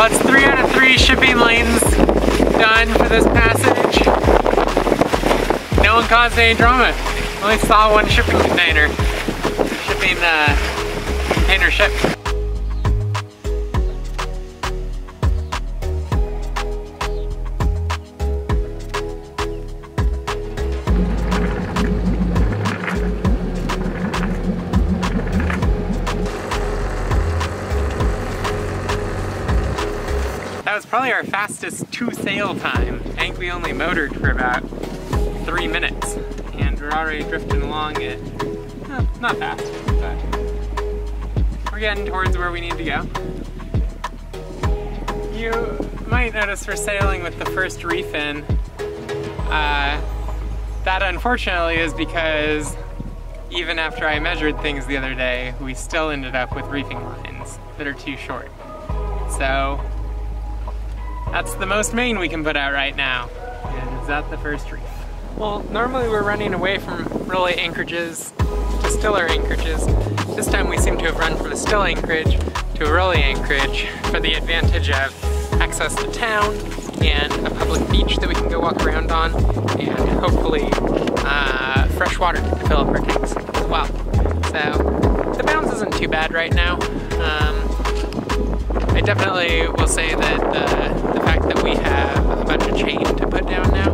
That's three out of three shipping lanes done for this passage. No one caused any drama. Only saw one shipping container. Shipping uh, container ship. Our fastest two sail time. I think we only motored for about three minutes. And we're already drifting along it. Uh, not fast, but we're getting towards where we need to go. You might notice we're sailing with the first reef in. Uh, that unfortunately is because even after I measured things the other day, we still ended up with reefing lines that are too short. So that's the most main we can put out right now. And is that the first reef? Well, normally we're running away from rolly anchorages to stiller anchorages. This time we seem to have run from a still anchorage to a rolly anchorage for the advantage of access to town and a public beach that we can go walk around on and hopefully uh, fresh water to fill up our tanks as well. So the bounce isn't too bad right now. Um, I definitely will say that uh, the fact that we have a bunch of chain to put down now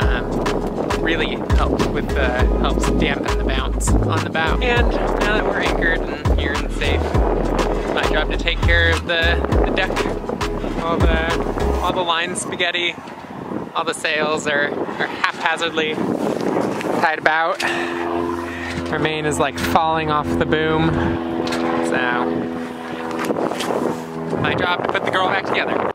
um, really helps with the helps dampen the bounce on the bow. And now that we're anchored and here and safe, my job to take care of the, the deck. All the all the line spaghetti, all the sails are, are haphazardly tied about. Our main is like falling off the boom. So my job to put the girl back together.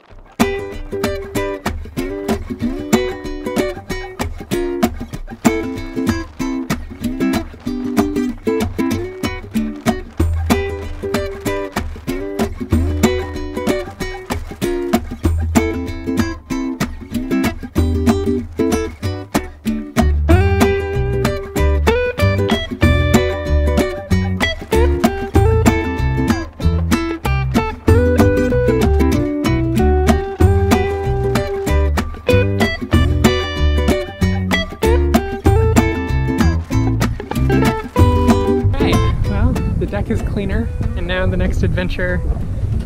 Adventure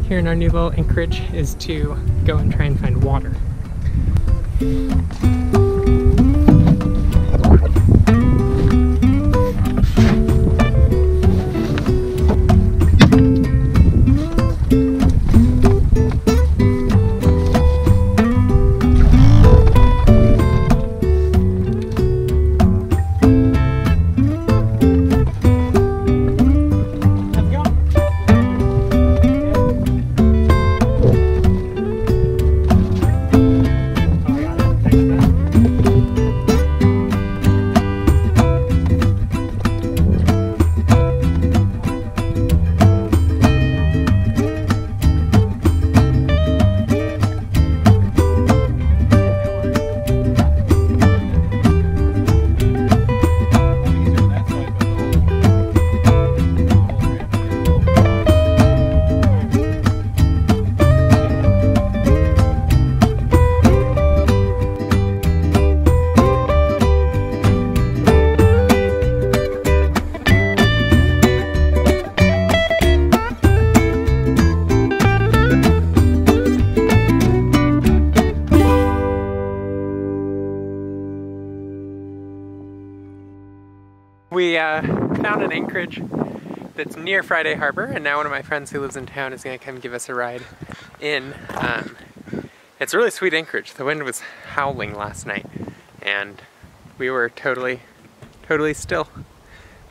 here in our new little anchorage is to go and try and find water. We uh, found an anchorage that's near Friday Harbor, and now one of my friends who lives in town is going to come give us a ride in. Um, it's a really sweet anchorage. The wind was howling last night, and we were totally, totally still.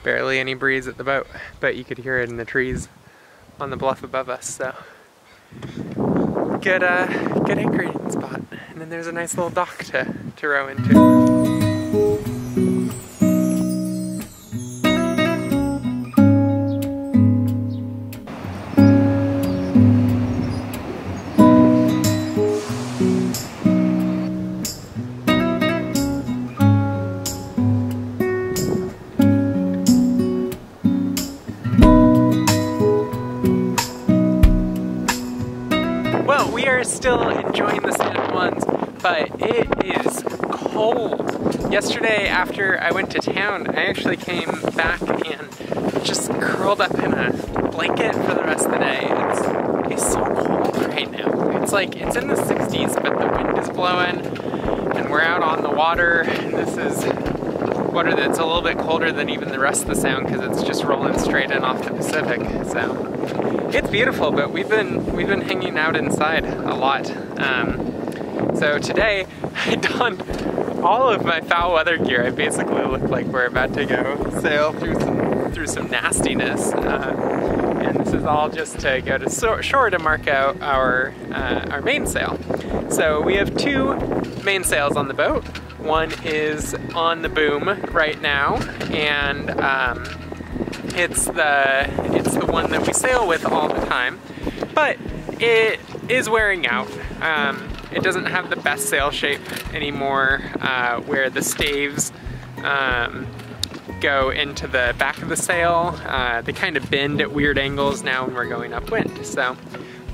Barely any breeze at the boat, but you could hear it in the trees on the bluff above us, so good, uh, good anchoring spot. And then there's a nice little dock to, to row into. We are still enjoying the San Juans, but it is cold. Yesterday after I went to town, I actually came back and just curled up in a blanket for the rest of the day. It's, it's so cold right now. It's like, it's in the 60s, but the wind is blowing and we're out on the water and this is water that's a little bit colder than even the rest of the sound because it's just rolling straight in off the Pacific. So it's beautiful, but we've been we've been hanging out inside a lot. Um, so today I donned all of my foul weather gear. I basically look like we're about to go sail through some through some nastiness. Uh, and this is all just to go to shore to mark out our uh, our mainsail. So we have two mainsails on the boat. One is on the boom right now, and um, it's the it's the one that we sail with all the time, but it is wearing out. Um, it doesn't have the best sail shape anymore, uh, where the staves um, go into the back of the sail. Uh, they kind of bend at weird angles now when we're going upwind. So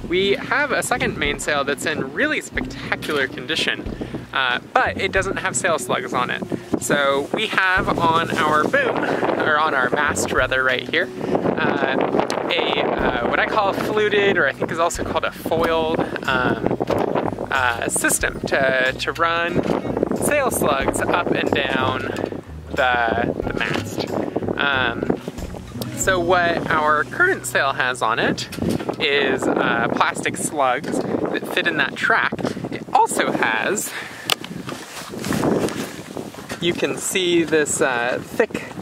we have a second mainsail that's in really spectacular condition uh, but it doesn't have sail slugs on it. So we have on our boom, or on our mast rather right here, uh, a uh, what I call a fluted, or I think is also called a foiled um, uh, system to, to run sail slugs up and down the, the mast. Um, so what our current sail has on it is uh, plastic slugs that fit in that track. It also has you can see this uh, thick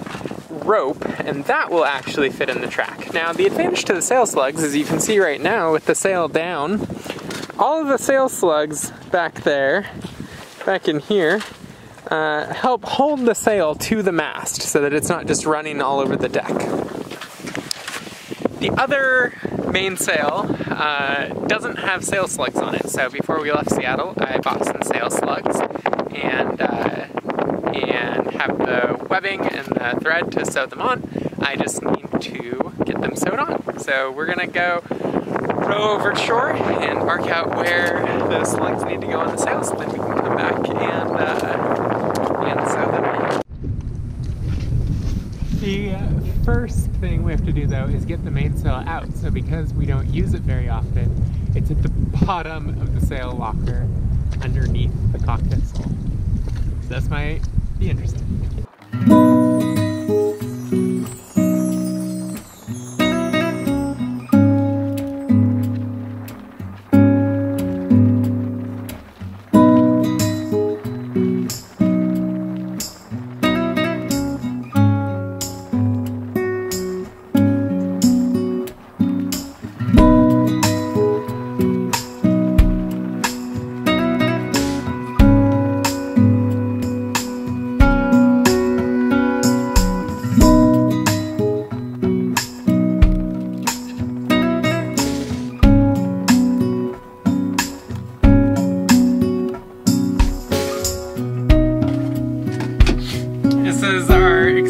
rope and that will actually fit in the track. Now the advantage to the sail slugs as you can see right now with the sail down, all of the sail slugs back there, back in here, uh, help hold the sail to the mast so that it's not just running all over the deck. The other mainsail uh, doesn't have sail slugs on it, so before we left Seattle I bought some sail slugs and uh, and have the webbing and the thread to sew them on. I just need to get them sewed on. So we're gonna go row over shore and mark out where the slugs need to go on the sail so then we can come back and, uh, and sew them The uh, first thing we have to do though is get the mainsail out. So because we don't use it very often, it's at the bottom of the sail locker underneath the cockpit So this might be interesting.